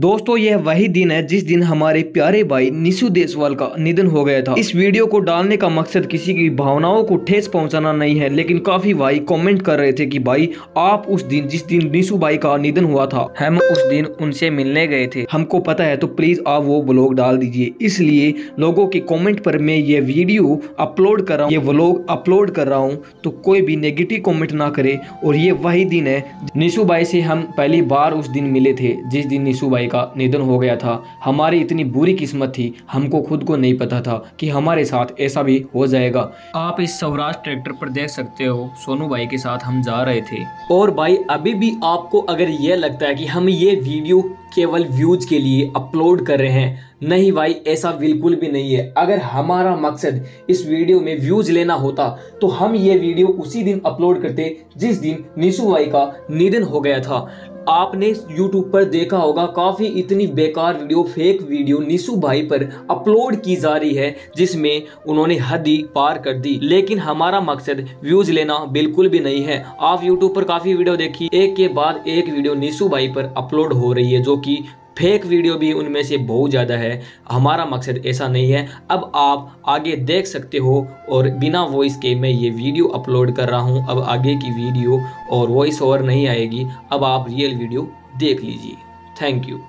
दोस्तों, यह वही दिन है जिस दिन हमारे प्यारे भाई निशु देसवाल का निधन हो गया था। इस वीडियो को डालने का मकसद किसी की भावनाओं को ठेस पहुंचाना नहीं है, लेकिन काफ़ी भाई कमेंट कर रहे थे कि, भाई, आप उस दिन, जिस दिन निशु भाई का निधन हुआ था, हम उस दिन उनसे मिलने गए थे। हमको पता है तो प्लीज़ आप वो ब्लॉग डाल दीजिए। इसलिए लोगों के कॉमेंट पर मैं ये वीडियो अपलोड कर रहा हूँ, ये व्लॉग अपलोड कर रहा हूँ तो कोई भी नेगेटिव कॉमेंट ना करे। और ये वही दिन है, निशु भाई से हम पहली बार उस दिन मिले थे, जिस दिन निशु भाई का निधन हो गया था। हमारी इतनी बुरी किस्मत थी, हमको खुद को नहीं पता था कि हमारे साथ ऐसा भी हो जाएगा। आप इस सौराष्ट्र ट्रैक्टर पर देख सकते हो, सोनू भाई के साथ हम जा रहे थे। और भाई, अभी भी आपको अगर यह लगता है कि हम ये वीडियो केवल व्यूज़ के लिए अपलोड कर रहे हैं। नहीं भाई, ऐसा बिल्कुल भी नहीं है। अगर हमारा मकसद इस वीडियो में व्यूज़ लेना होता तो हम ये वीडियो उसी दिन अपलोड करते जिस दिन निशु भाई का निधन हो गया था। आपने YouTube पर देखा होगा, काफ़ी इतनी बेकार वीडियो फेक वीडियो निशु भाई पर अपलोड की जा रही है, जिसमें उन्होंने हद ही पार कर दी। लेकिन हमारा मकसद व्यूज़ लेना बिल्कुल भी नहीं है। आप YouTube पर काफ़ी वीडियो देखी, एक के बाद एक वीडियो निशु भाई पर अपलोड हो रही है, जो कि फेक वीडियो भी उनमें से बहुत ज़्यादा है। हमारा मकसद ऐसा नहीं है। अब आप आगे देख सकते हो और बिना वॉइस के मैं ये वीडियो अपलोड कर रहा हूँ। अब आगे की वीडियो और वॉइस ओवर नहीं आएगी। अब आप रियल वीडियो देख लीजिए। थैंक यू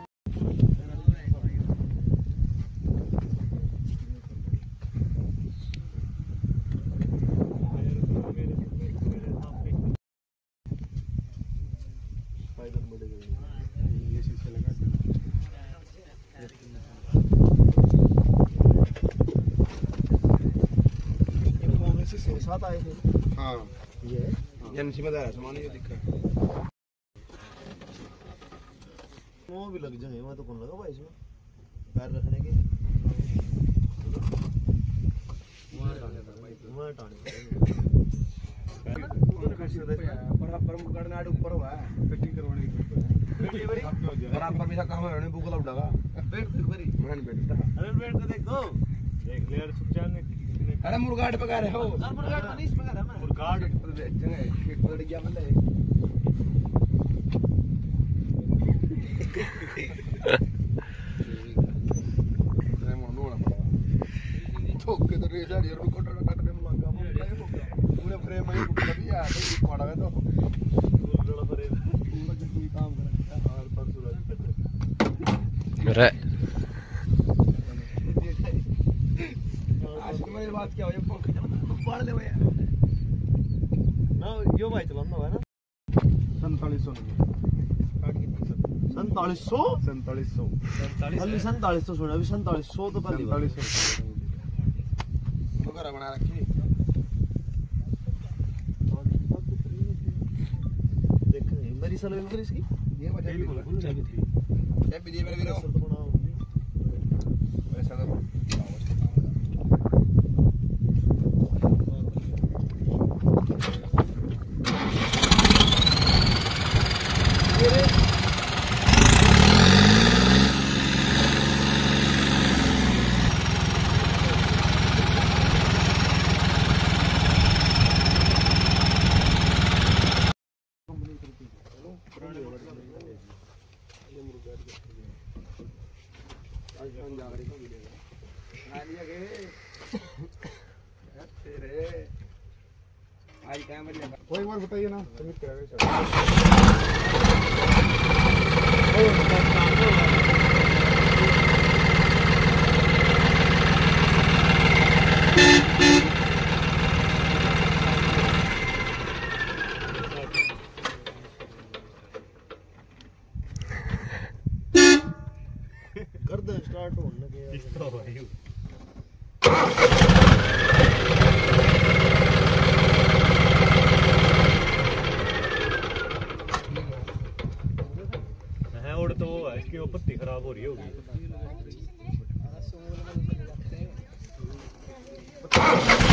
साथ आए थे हाँ ये में दायरा सामान ये दिक्कत वो भी लग जाएँगे मैं तो कौन लगा भाई इसमें पैर रखने के। वहाँ बराबर ऊपर हुआ है। फिटिंग करवाने की बराबर में काम है बुक लौटागा बैठ देख बरी मैंने अरे बैठ देख दो। देख यार सुचान ने अरे मुर्गाट पका रहे हो। अरे मुर्गा तो नहीं इसमें कर रहा मैं कार्ड जगह खेत पकड़ गया मतलब। मैं मोनो ठोक के तो रेजा यार को कटड़ा कटने में लगा वो क्या होगा पूरे फ्रेम में बुक भी आ तो पड़ा गया तो। परे पूरा जो काम करेगा और परसों आज की मेरी बात क्या हो ये पंख पाड़ ले भैया ना यो भाई चला ना है ना सैंतालीस सौ सैंतालीस सौ सैंतालीस सौ अभी सैंतालीस सौ सुना अभी सैंतालीस सौ तो पहली सैंतालीस सौ बना रखी मेरी साल में इसकी ये बचा बिल्कुल ये भी दे मेरे वीरो वैसा तो क्या कोई बार बताइए ना समित करेगा होगी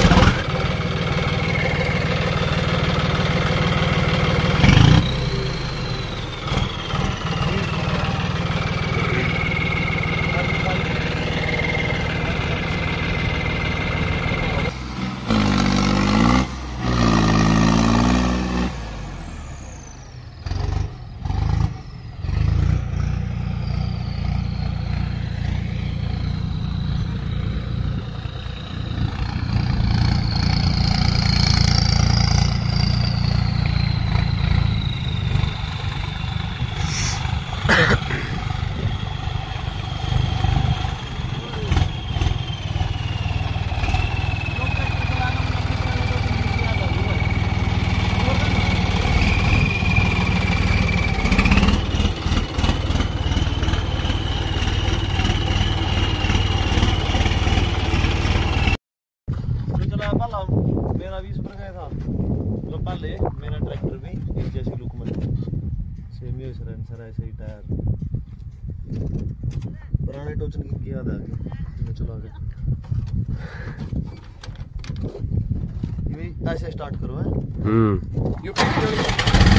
ऐसे स्टार्ट करो है? हम्म।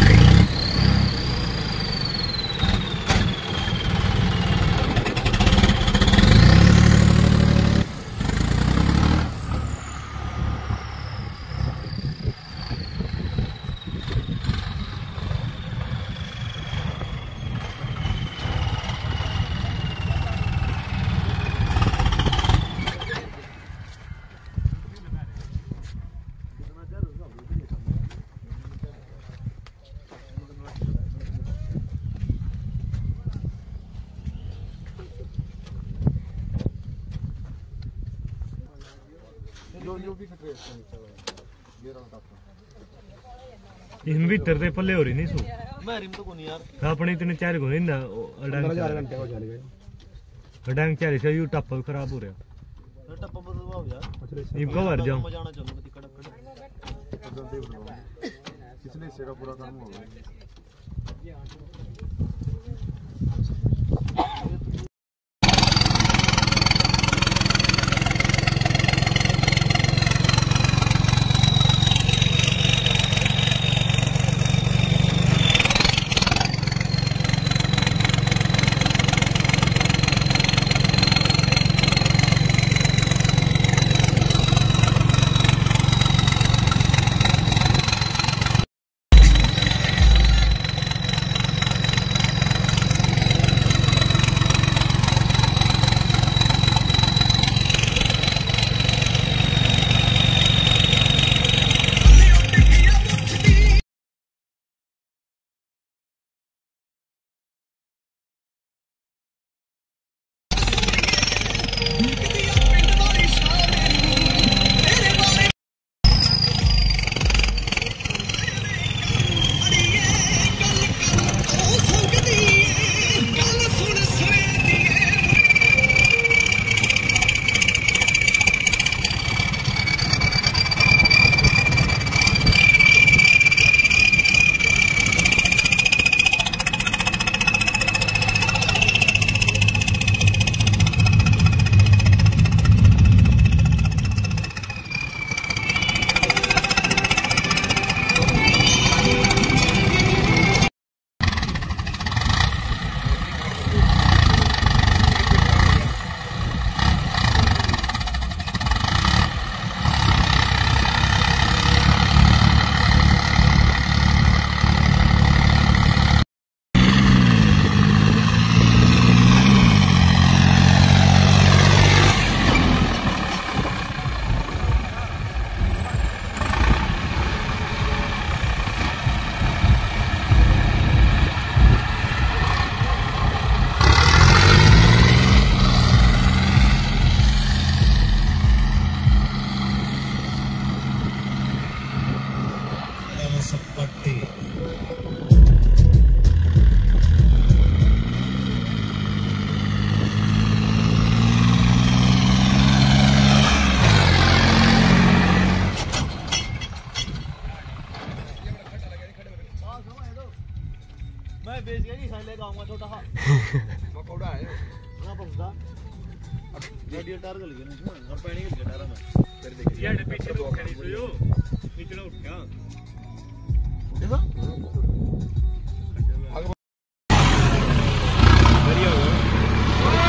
इन भी तेरे पल्ले हो रही नहीं सो मैं रिम तो को नहीं यार अपने इतने चार को नहीं ना अडांग चार घंटे हो जाने गए अडांग चार से यू टप खराब हो रहा टप पर तो आओ यार इनको भर जाओ मैं जाना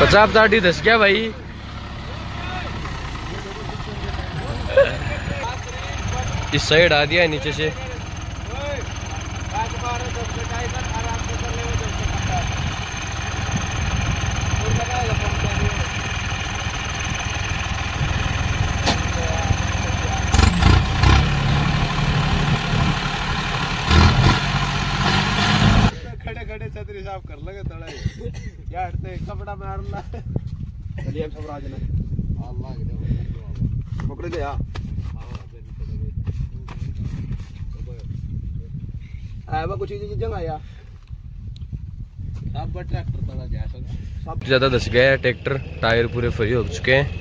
पचास दाढ़ी दस क्या भाई? इस साइड आ दिया है नीचे से खड़े खड़े छतरी साफ़ कर लगे तड़ा यार ते कपड़ा मार ला चलिए अब सब राज ने अल्लाह के पकड़ गया आया कुछ चीज़ जगह आया सब ट्रैक्टर तड़ा जा सकता सब ज़्यादा दस गया है ट्रैक्टर टायर पूरे फ्री हो चुके हैं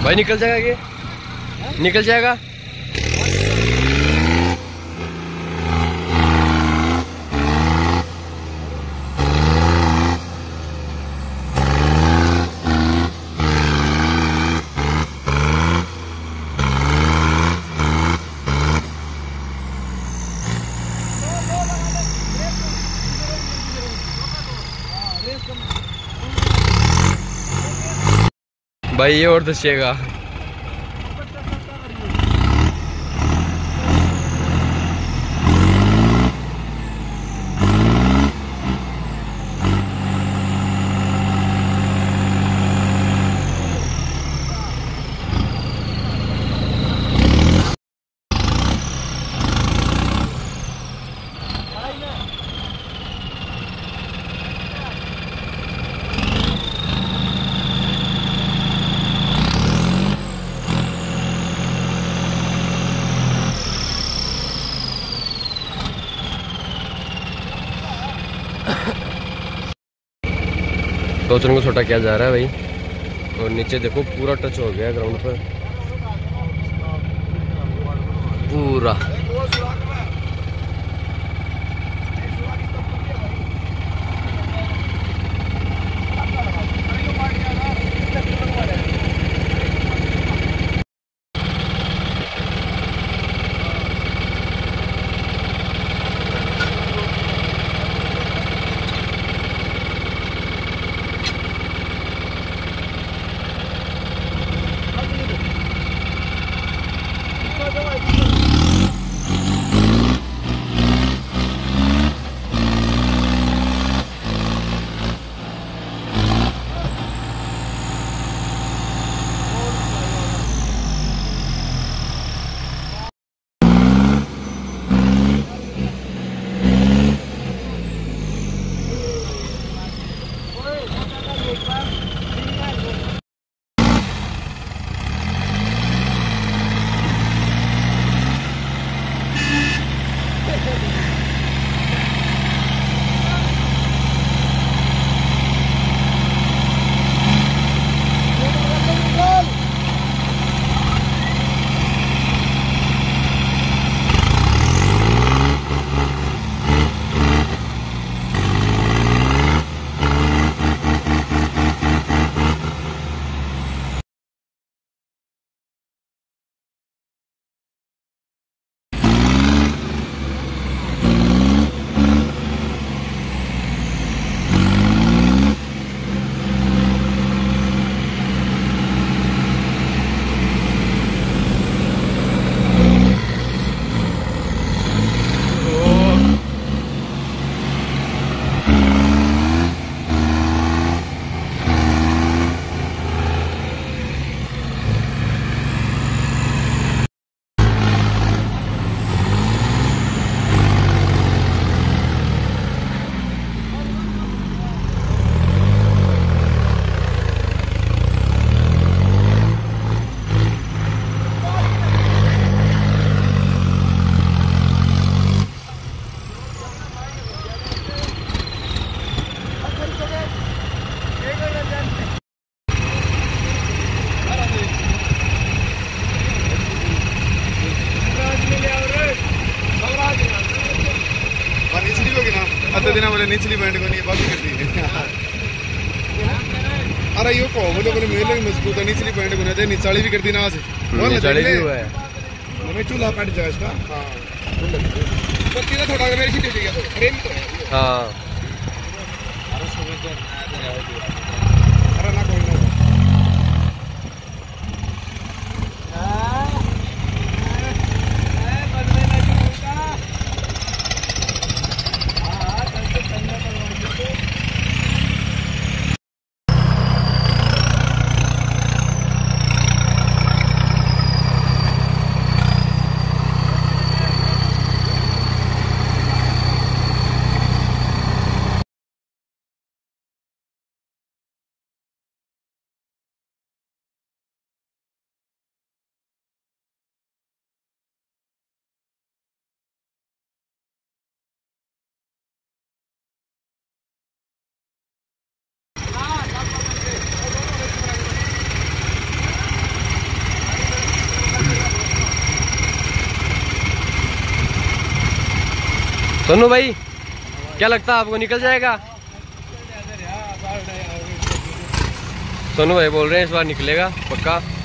भाई निकल जाएगा ये? निकल जाएगा? भाई ये और दसिएगा टोचन को छोटा किया जा रहा है भाई। और नीचे देखो, पूरा टच हो गया ग्राउंड पर। पूरा। ಅತ್ತ दिन मैं ನಿಂಚಲಿ ಮಾಡ್ಕೊಂಡು ಬದುಕಿರ್ತೀನಿ अरे यो को बोले तो बोले मेरे लिए मज़बूत है निचली पैंट को दे निचाली भी कर दी ना आज। हम्म, निचाली भी हुआ है। हमें चूल्हा पैंट जाए इसका। हाँ। तो तीन थोड़ा मेरी सीट ठीक तो तो है हाँ। तो फ्रेम तो हाँ। सुबह सोनू भाई, क्या लगता है आपको निकल जाएगा? सोनू भाई बोल रहे हैं, इस बार निकलेगा, पक्का?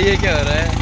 भाई ये क्या हो रहा है?